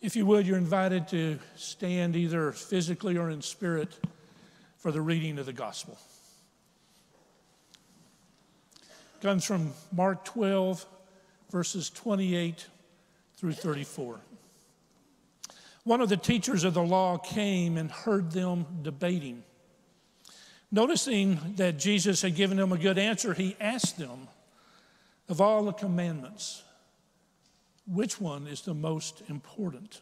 If you would, you're invited to stand either physically or in spirit for the reading of the gospel. It comes from Mark 12, verses 28 through 34. One of the teachers of the law came and heard them debating. Noticing that Jesus had given them a good answer, he asked them, Of all the commandments, which one is the most important?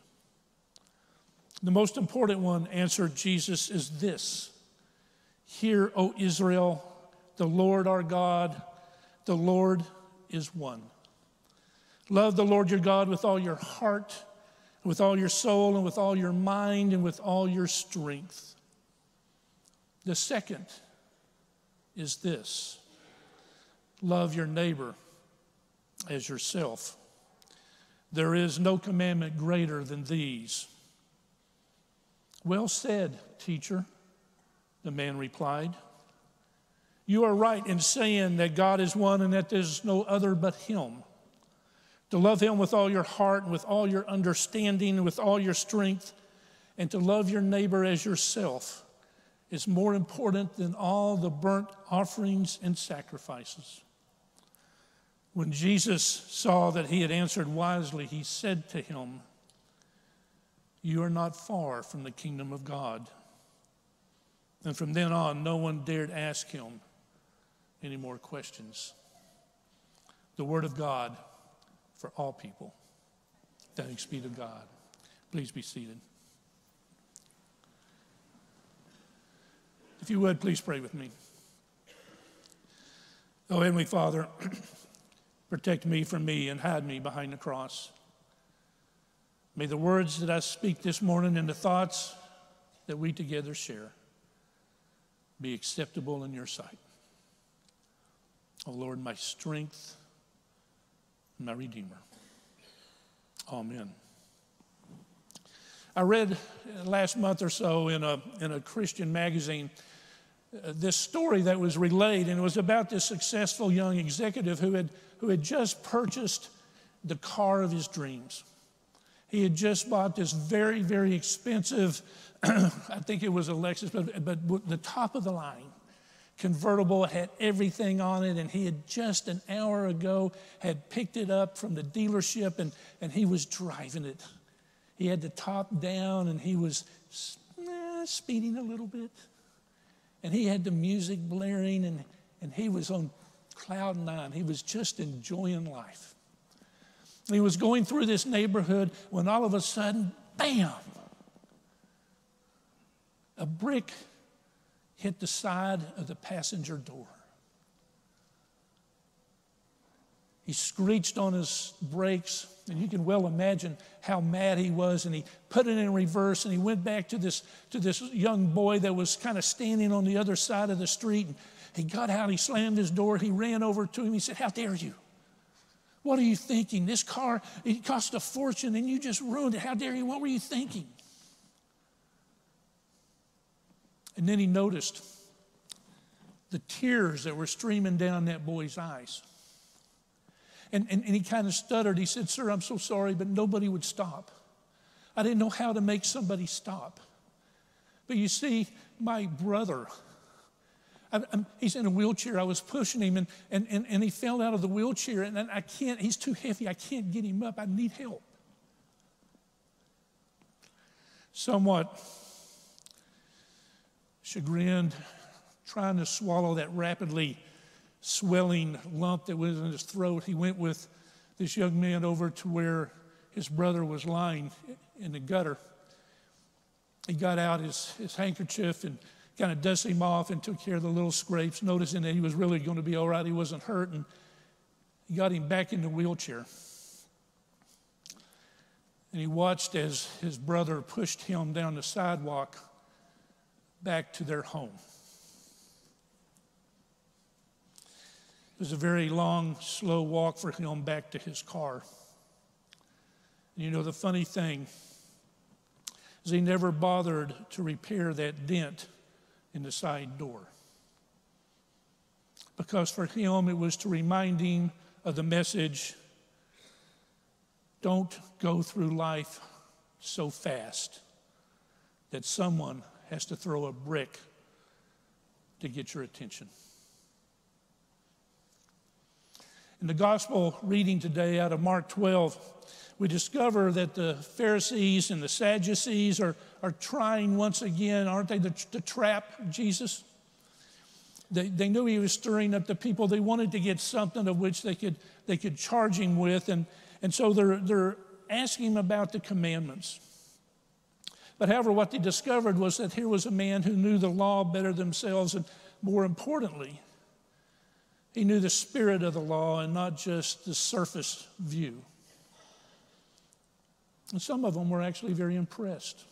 The most important one, answered Jesus, is this Hear, O Israel, the Lord our God, the Lord is one. Love the Lord your God with all your heart, with all your soul, and with all your mind, and with all your strength. The second is this love your neighbor as yourself. There is no commandment greater than these. Well said, teacher, the man replied. You are right in saying that God is one and that there's no other but Him. To love Him with all your heart and with all your understanding and with all your strength, and to love your neighbor as yourself is more important than all the burnt offerings and sacrifices. When Jesus saw that he had answered wisely, he said to him, You are not far from the kingdom of God. And from then on, no one dared ask him any more questions. The Word of God for all people. Thanks be to God. Please be seated. If you would, please pray with me. Oh, Heavenly Father, Protect me from me and hide me behind the cross. May the words that I speak this morning and the thoughts that we together share be acceptable in your sight. Oh Lord, my strength, and my Redeemer. Amen. I read last month or so in a, in a Christian magazine this story that was relayed, and it was about this successful young executive who had, who had just purchased the car of his dreams. He had just bought this very, very expensive, I think it was a Lexus, but, but the top of the line convertible, had everything on it, and he had just an hour ago had picked it up from the dealership and, and he was driving it. He had the top down and he was eh, speeding a little bit and he had the music blaring and, and he was on cloud nine. He was just enjoying life. He was going through this neighborhood when all of a sudden, bam, a brick hit the side of the passenger door. He screeched on his brakes, and you can well imagine how mad he was. And he put it in reverse, and he went back to this, to this young boy that was kind of standing on the other side of the street. And he got out, he slammed his door, he ran over to him. He said, How dare you? What are you thinking? This car, it cost a fortune, and you just ruined it. How dare you? What were you thinking? And then he noticed the tears that were streaming down that boy's eyes. And, and, and he kind of stuttered. He said, Sir, I'm so sorry, but nobody would stop. I didn't know how to make somebody stop. But you see, my brother, I, he's in a wheelchair. I was pushing him, and, and, and, and he fell out of the wheelchair, and I can't, he's too heavy. I can't get him up. I need help. Somewhat chagrined, trying to swallow that rapidly swelling lump that was in his throat, he went with this young man over to where his brother was lying in the gutter. He got out his, his handkerchief and kind of dusted him off and took care of the little scrapes, noticing that he was really going to be all right. He wasn't hurt. And he got him back in the wheelchair. And he watched as his brother pushed him down the sidewalk back to their home. It was a very long, slow walk for him back to his car. And you know, the funny thing is he never bothered to repair that dent in the side door. Because for him, it was to remind him of the message don't go through life so fast that someone has to throw a brick to get your attention. In the gospel reading today out of Mark 12, we discover that the Pharisees and the Sadducees are, are trying once again, aren't they, to, to trap Jesus? They, they knew he was stirring up the people. They wanted to get something of which they could, they could charge him with. And, and so they're, they're asking him about the commandments. But however, what they discovered was that here was a man who knew the law better themselves, and more importantly, he knew the spirit of the law and not just the surface view. And some of them were actually very impressed.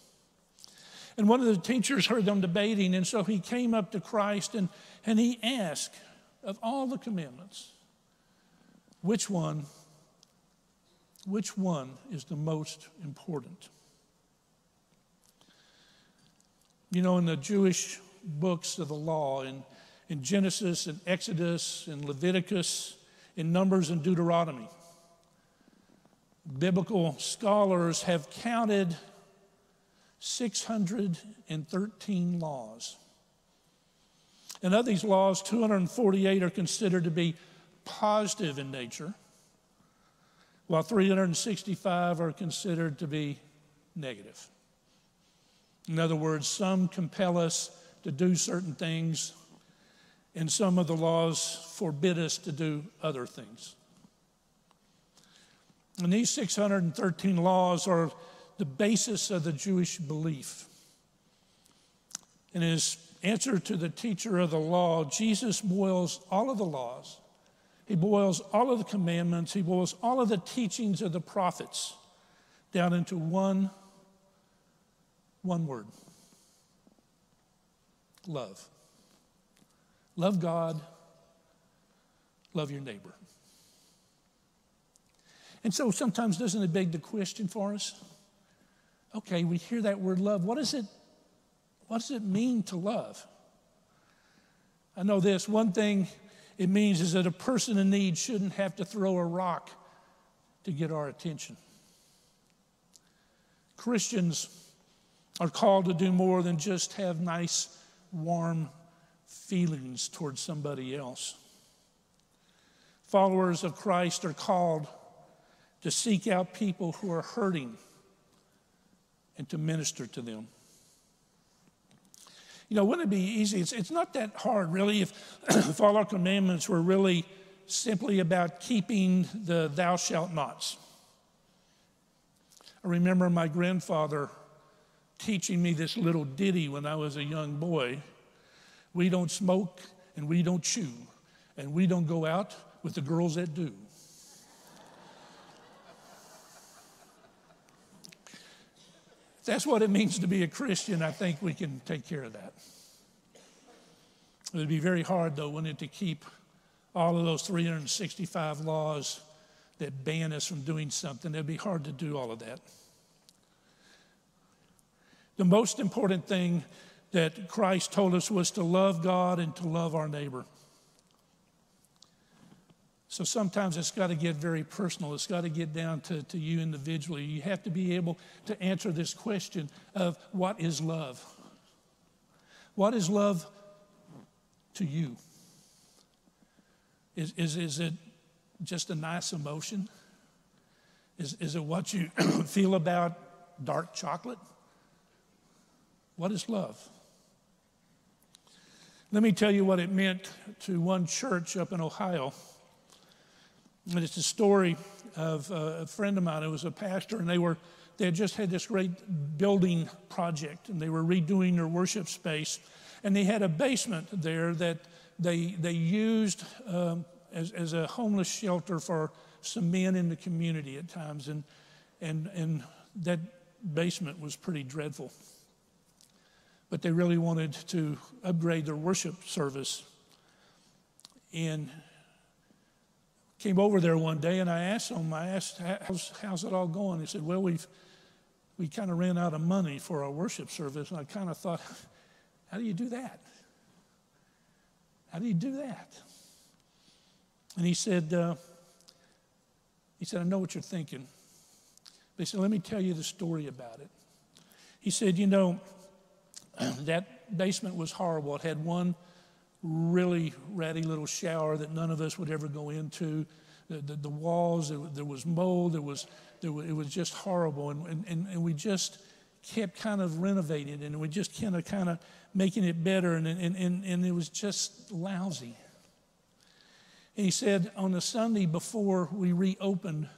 And one of the teachers heard them debating, and so he came up to Christ and, and he asked, of all the commandments, which one, which one is the most important? You know, in the Jewish books of the law, in, in Genesis and Exodus and Leviticus, in Numbers and Deuteronomy, biblical scholars have counted 613 laws. And of these laws, 248 are considered to be positive in nature, while 365 are considered to be negative. In other words, some compel us to do certain things, and some of the laws forbid us to do other things. And these 613 laws are the basis of the Jewish belief. In his answer to the teacher of the law, Jesus boils all of the laws, he boils all of the commandments, he boils all of the teachings of the prophets down into one, one word love. Love God, love your neighbor. And so sometimes doesn't it beg the question for us? Okay, we hear that word love. What does it, what does it mean to love? I know this one thing it means is that a person in need shouldn't have to throw a rock to get our attention. Christians are called to do more than just have nice, warm feelings towards somebody else. Followers of Christ are called to seek out people who are hurting and to minister to them. You know, wouldn't it be easy? It's, it's not that hard, really, if, if all our commandments were really simply about keeping the thou shalt nots. I remember my grandfather teaching me this little ditty when I was a young boy. We don't smoke and we don't chew, and we don't go out with the girls that do. that's what it means to be a Christian, I think we can take care of that. It would be very hard, though, wouldn't it, to keep all of those 365 laws that ban us from doing something. It'd be hard to do all of that. The most important thing that Christ told us was to love God and to love our neighbor. So sometimes it's got to get very personal. It's got to get down to, to you individually. You have to be able to answer this question of what is love? What is love to you? Is, is, is it just a nice emotion? Is, is it what you feel about dark chocolate? What is love? Let me tell you what it meant to one church up in Ohio. And it's a story of a friend of mine who was a pastor, and they were they had just had this great building project, and they were redoing their worship space, and they had a basement there that they they used um, as as a homeless shelter for some men in the community at times, and and and that basement was pretty dreadful. But they really wanted to upgrade their worship service, and came over there one day and I asked them, I asked, how's, how's it all going? He said, well, we've, we kind of ran out of money for our worship service. And I kind of thought, how do you do that? How do you do that? And he said, uh, he said, I know what you're thinking. They said, Let me tell you the story about it. He said, You know, that basement was horrible. It had one really ratty little shower that none of us would ever go into. The, the, the walls, there, there, was mold, there was, there was, it was just horrible. And, and, and we just kept kind of renovating and we just kind of kind of making it better and, and, and, and it was just lousy. And he said on the Sunday before we reopened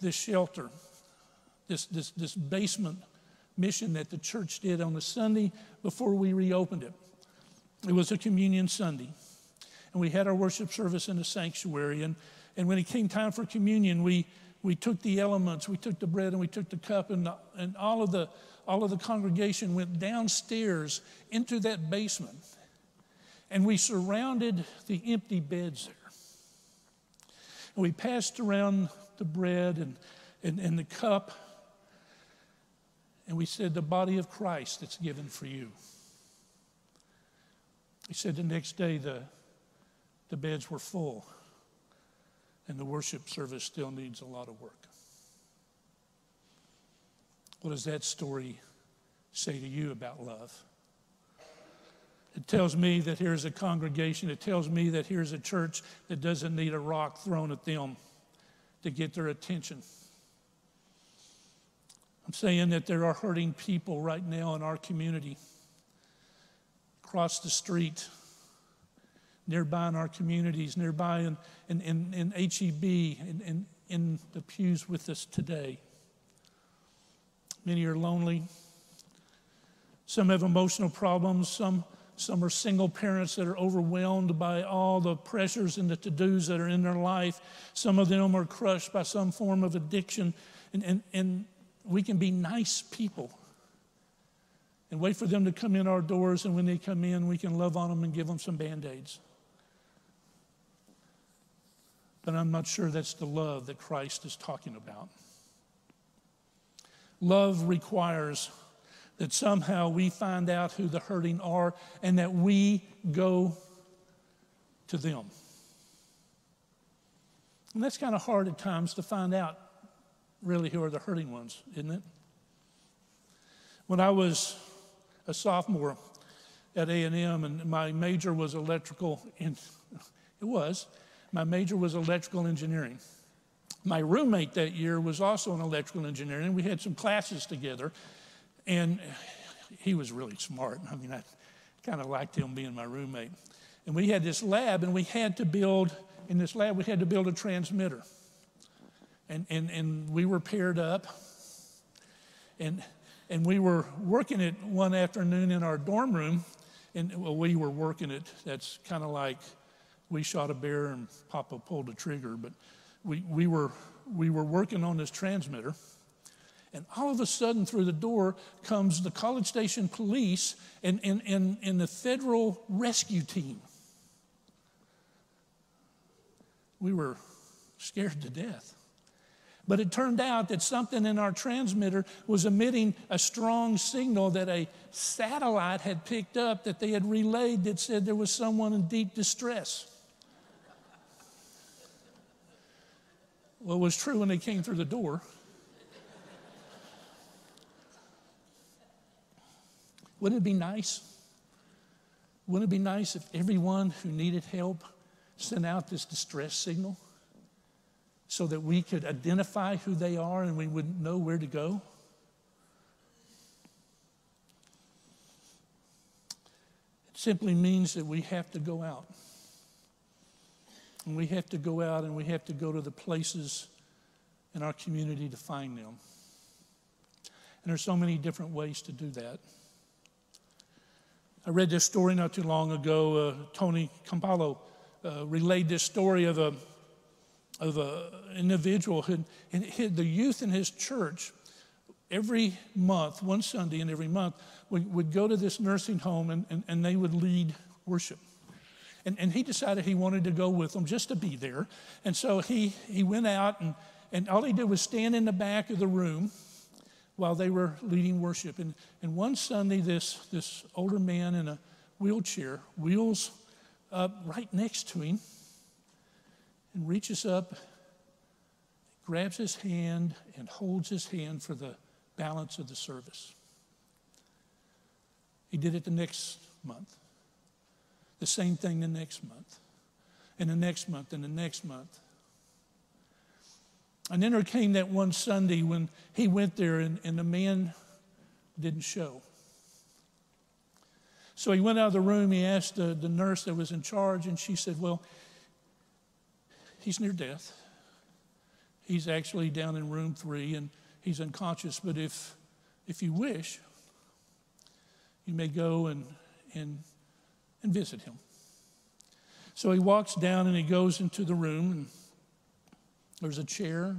this shelter, this, this, this basement mission that the church did on the Sunday before we reopened it. It was a communion Sunday. And we had our worship service in the sanctuary. And, and when it came time for communion, we, we took the elements, we took the bread and we took the cup, and, and all, of the, all of the congregation went downstairs into that basement. And we surrounded the empty beds there. And we passed around the bread and, and, and the cup. And we said, The body of Christ that's given for you. He said the next day the, the beds were full and the worship service still needs a lot of work. What does that story say to you about love? It tells me that here's a congregation, it tells me that here's a church that doesn't need a rock thrown at them to get their attention. Saying that there are hurting people right now in our community across the street, nearby in our communities, nearby in, in, in, in HEB, in, in, in the pews with us today. Many are lonely. Some have emotional problems. Some, some are single parents that are overwhelmed by all the pressures and the to dos that are in their life. Some of them are crushed by some form of addiction. And, and, and we can be nice people and wait for them to come in our doors. And when they come in, we can love on them and give them some band aids. But I'm not sure that's the love that Christ is talking about. Love requires that somehow we find out who the hurting are and that we go to them. And that's kind of hard at times to find out really who are the hurting ones, isn't it? When I was a sophomore at A&M, and my major was electrical. It was. My major was electrical engineering. My roommate that year was also in electrical engineering. And we had some classes together, and he was really smart. I mean, I kind of liked him being my roommate. And we had this lab, and we had to build, in this lab, we had to build a transmitter. And, and, and we were paired up. And and we were working it one afternoon in our dorm room. And well, we were working it. That's kind of like we shot a bear and Papa pulled a trigger. But we, we, were, we were working on this transmitter. And all of a sudden, through the door comes the College Station police and, and, and, and the federal rescue team. We were scared to death. But it turned out that something in our transmitter was emitting a strong signal that a satellite had picked up that they had relayed that said there was someone in deep distress. Well, it was true when they came through the door. Wouldn't it be nice? Wouldn't it be nice if everyone who needed help sent out this distress signal? So that we could identify who they are and we wouldn't know where to go? It simply means that we have to go out. And we have to go out and we have to go to the places in our community to find them. And there's so many different ways to do that. I read this story not too long ago. Uh, Tony Campolo uh, relayed this story of a of an individual who, and the youth in his church every month, one Sunday and every month, would, would go to this nursing home and, and, and they would lead worship. And, and he decided he wanted to go with them just to be there. And so he, he went out and, and all he did was stand in the back of the room while they were leading worship. And, and one Sunday, this, this older man in a wheelchair wheels up right next to him and reaches up, grabs his hand and holds his hand for the balance of the service. He did it the next month. The same thing the next month, and the next month, and the next month. And then there came that one Sunday when he went there and, and the man didn't show. So he went out of the room, he asked the, the nurse that was in charge, and she said, Well, he's near death. He's actually down in room three and he's unconscious, but if, if you wish, you may go and, and, and visit him. So he walks down and he goes into the room, and there's a chair,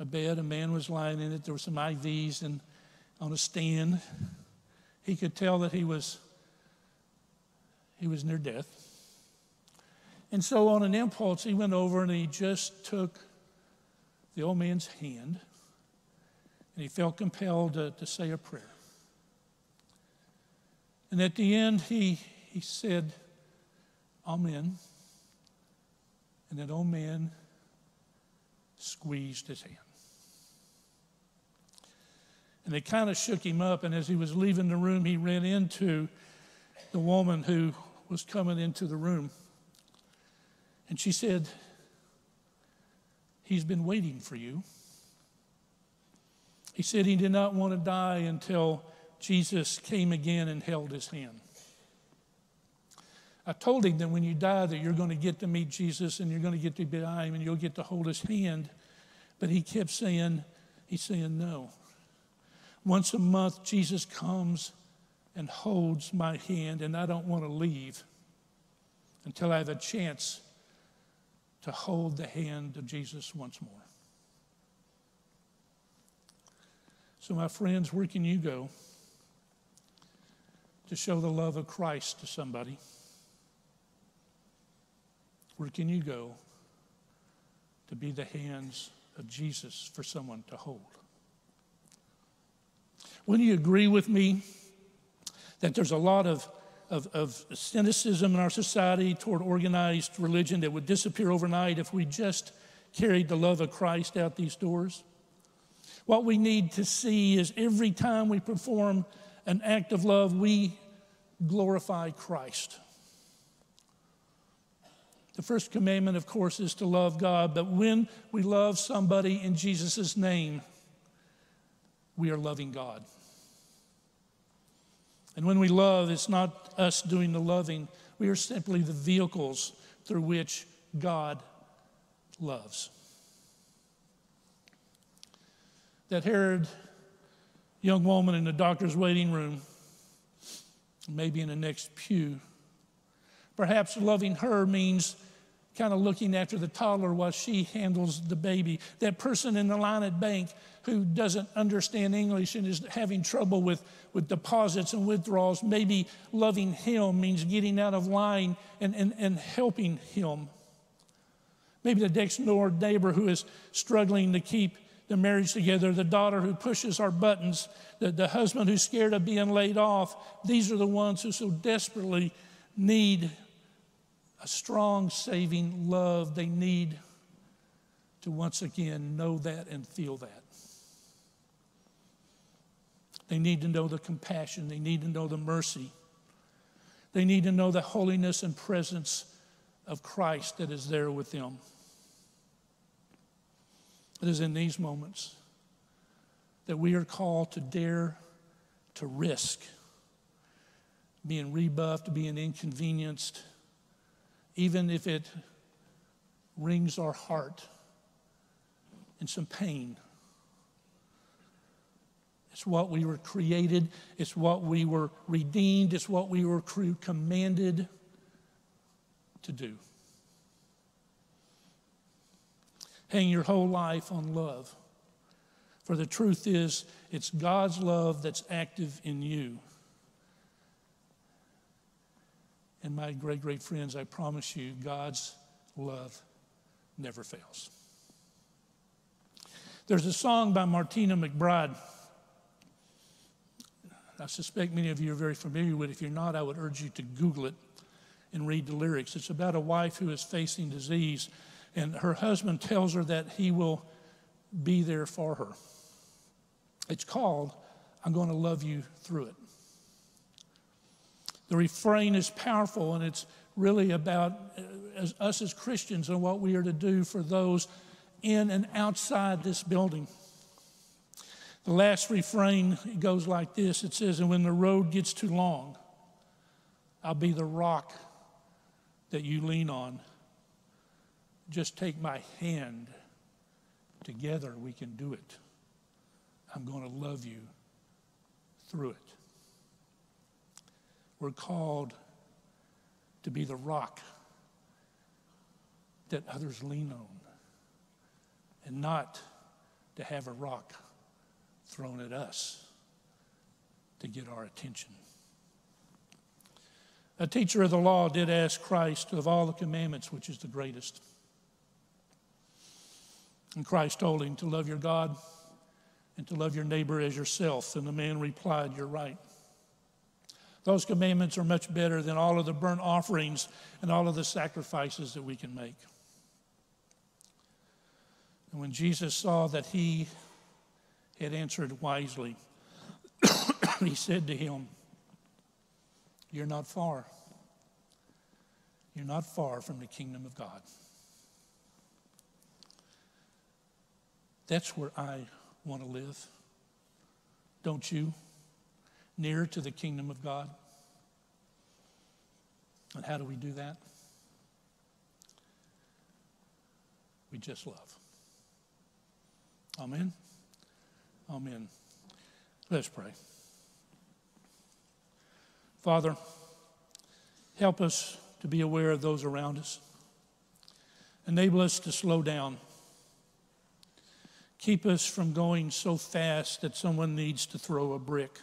a bed, a man was lying in it, there were some IVs and on a stand. He could tell that he was he was near death. And so on an impulse, he went over and he just took the old man's hand and he felt compelled to, to say a prayer. And at the end, he, he said, Amen. And that old man squeezed his hand. And it kind of shook him up. And as he was leaving the room, he ran into the woman who was coming into the room. And she said, He's been waiting for you. He said he did not want to die until Jesus came again and held his hand. I told him that when you die that you're going to get to meet Jesus and you're going to get to be him and you'll get to hold his hand. But he kept saying, he's saying no. Once a month, Jesus comes and holds my hand, and I don't want to leave until I have a chance to hold the hand of Jesus once more. So, my friends, where can you go to show the love of Christ to somebody? Where can you go to be the hands of Jesus for someone to hold? Wouldn't you agree with me that there's a lot of of, of cynicism in our society toward organized religion that would disappear overnight if we just carried the love of Christ out these doors. What we need to see is every time we perform an act of love, we glorify Christ. The first commandment, of course, is to love God, but when we love somebody in Jesus' name, we are loving God. And when we love, it's not us doing the loving, we are simply the vehicles through which God loves. That Herod young woman in the doctor's waiting room, maybe in the next pew, perhaps loving her means kind of looking after the toddler while she handles the baby. That person in the line at bank who doesn't understand English and is having trouble with, with deposits and withdrawals, maybe loving him means getting out of line and, and, and helping him. Maybe the next door neighbor who is struggling to keep the marriage together, the daughter who pushes our buttons, the, the husband who's scared of being laid off. These are the ones who so desperately need a strong saving love. They need to once again know that and feel that. They need to know the compassion, they need to know the mercy, they need to know the holiness and presence of Christ that is there with them. It is in these moments that we are called to dare to risk being rebuffed, being inconvenienced even if it wrings our heart in some pain. It's what we were created, it's what we were redeemed, it's what we were commanded to do. Hang your whole life on love. For the truth is, it's God's love that's active in you. And my great, great friends, I promise you, God's love never fails. There's a song by Martina McBride. I suspect many of you are very familiar with it. If you're not, I would urge you to Google it and read the lyrics. It's about a wife who is facing disease, and her husband tells her that he will be there for her. It's called, I'm going to love you through it. The refrain is powerful and it's really about uh, as, us as Christians and what we are to do for those in and outside this building. The last refrain goes like this it says, And when the road gets too long, I'll be the rock that you lean on. Just take my hand. Together we can do it. I'm going to love you through it. We're called to be the rock that others lean on and not to have a rock thrown at us to get our attention. A teacher of the law did ask Christ of all the commandments, which is the greatest. And Christ told him to love your God and to love your neighbor as yourself. And the man replied, You're right. Those commandments are much better than all of the burnt offerings and all of the sacrifices that we can make. And when Jesus saw that he had answered wisely, he said to him, You're not far. You're not far from the kingdom of God. That's where I want to live. Don't you? Nearer to the kingdom of God. And how do we do that? We just love. Amen. Amen. Let's pray. Father, help us to be aware of those around us. Enable us to slow down. Keep us from going so fast that someone needs to throw a brick.